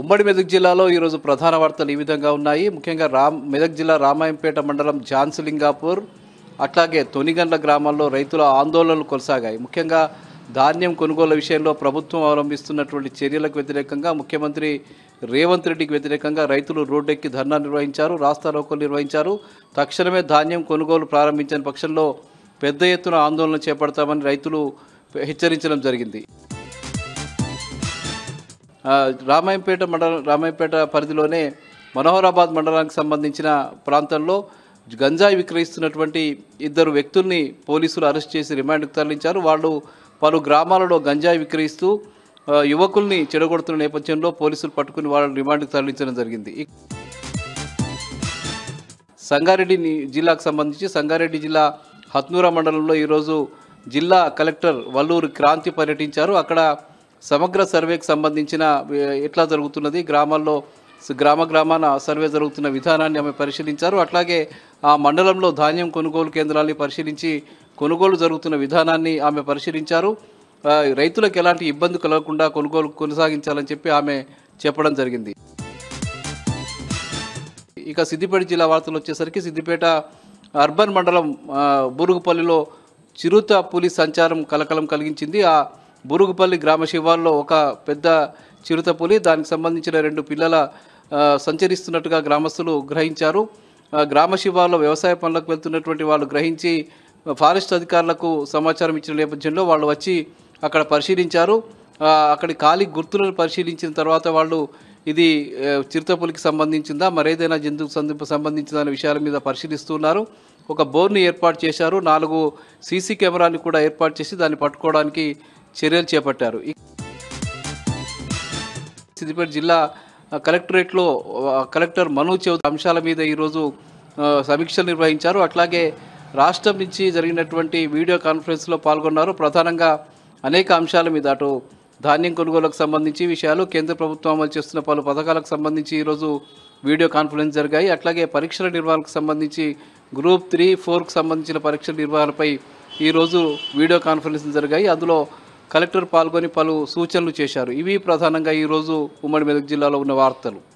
ఉమ్మడి మెదక్ జిల్లాలో ఈరోజు ప్రధాన వార్తలు ఈ విధంగా ఉన్నాయి. ముఖ్యంగా రామ్ మెదక్ జిల్లా రామాయంపేట మండలం ఝాన్సలింగాపూర్ అట్లాగే తొనిగండ్ల గ్రామాల్లో రైతుల ఆందోళనలు కొనసాగాయి. ముఖ్యంగా ధాన్యం కొనుగోలు విషయంలో ప్రభుత్వం అవలంబిస్తున్నటువంటి చర్యలకు వ్యతిరేకంగా ముఖ్యమంత్రి రేవంత్ రెడ్డికి వ్యతిరేకంగా రైతులు రోడ్డెక్కి ధర్నా నిర్వహించారు రాస్తారోకోలు నిర్వహించారు. తక్షణమే ధాన్యం కొనుగోలు ప్రారంభించిన పక్షంలో పెద్ద ఎత్తున ఆందోళన చేపడతామని రైతులు హెచ్చరించడం జరిగింది. రామాయంపేట మండలం రామాయంపేట పరిధిలోనే మనోహరాబాద్ మండలానికి సంబంధించిన ప్రాంతంలో గంజాయి విక్రయిస్తున్నటువంటి ఇద్దరు వ్యక్తుల్ని పోలీసులు అరెస్ట్ చేసి రిమాండ్కు తరలించారు. వాళ్ళు పలు గ్రామాలలో గంజాయి విక్రయిస్తూ యువకుల్ని చెడగొడుతున్న నేపథ్యంలో పోలీసులు పట్టుకుని వాళ్ళని రిమాండ్కు తరలించడం జరిగింది. సంగారెడ్డి జిల్లాకు సంబంధించి సంగారెడ్డి జిల్లా హత్నూరా మండలంలో ఈరోజు జిల్లా కలెక్టర్ వల్లూరు క్రాంతి పర్యటించారు. అక్కడ సమగ్ర సర్వేకి సంబంధించిన ఎట్లా జరుగుతున్నది గ్రామాల్లో గ్రామ గ్రామాన సర్వే జరుగుతున్న విధానాన్ని ఆమె పరిశీలించారు. అట్లాగే ఆ మండలంలో ధాన్యం కొనుగోలు కేంద్రాన్ని పరిశీలించి కొనుగోలు జరుగుతున్న విధానాన్ని ఆమె పరిశీలించారు. రైతులకు ఎలాంటి ఇబ్బంది కలగకుండా కొనుగోలు కొనసాగించాలని చెప్పి ఆమె చెప్పడం జరిగింది. ఇక సిద్దిపేట జిల్లా వార్తలు వచ్చేసరికి సిద్దిపేట అర్బన్ మండలం బురుగుపల్లిలో చిరుత పులి సంచారం కలకలం కలిగించింది. ఆ బురుగుపల్లి గ్రామ శివార్లో ఒక పెద్ద చిరుత పులి దానికి సంబంధించిన రెండు పిల్లల సంచరిస్తున్నట్టుగా గ్రామస్తులు గ్రహించారు. గ్రామ శివార్లో వ్యవసాయ పనులకు వెళ్తున్నటువంటి వాళ్ళు గ్రహించి ఫారెస్ట్ అధికారులకు సమాచారం ఇచ్చిన నేపథ్యంలో వాళ్ళు వచ్చి అక్కడ పరిశీలించారు. అక్కడి ఖాళీ గుర్తులను పరిశీలించిన తర్వాత వాళ్ళు ఇది చిరుతపులికి సంబంధించిందా మరేదైనా జంతువుకు సంది- సంబంధించిందా అనే విషయాల మీద పరిశీలిస్తున్నారు ఒక బోర్ని ఏర్పాటు చేశారు. నాలుగు సీసీ కెమెరాని కూడా ఏర్పాటు చేసి దాన్ని పట్టుకోవడానికి చర్యలు చేపట్టారు. సిద్దిపేట జిల్లా కలెక్టరేట్లో కలెక్టర్ మనోజ్ చౌదరి అంశాల మీద ఈరోజు సమీక్షలు నిర్వహించారు. అట్లాగే రాష్ట్రం నుంచి జరిగినటువంటి వీడియో కాన్ఫరెన్స్లో పాల్గొన్నారు. ప్రధానంగా అనేక అంశాల మీద అటు ధాన్యం కొనుగోలుకు సంబంధించి విషయాలు కేంద్ర ప్రభుత్వం అమలు చేస్తున్న పలు పథకాలకు సంబంధించి ఈరోజు వీడియో కాన్ఫరెన్స్ జరిగాయి. అట్లాగే పరీక్షల నిర్వహణకు సంబంధించి గ్రూప్ త్రీ ఫోర్కు సంబంధించిన పరీక్షల నిర్వహణపై ఈరోజు వీడియో కాన్ఫరెన్స్ జరిగాయి. అందులో కలెక్టర్ పాల్గొని పలు సూచనలు చేశారు. ఇవి ప్రధానంగా ఈరోజు ఉమ్మడి మెదక్ జిల్లాలో ఉన్న వార్తలు.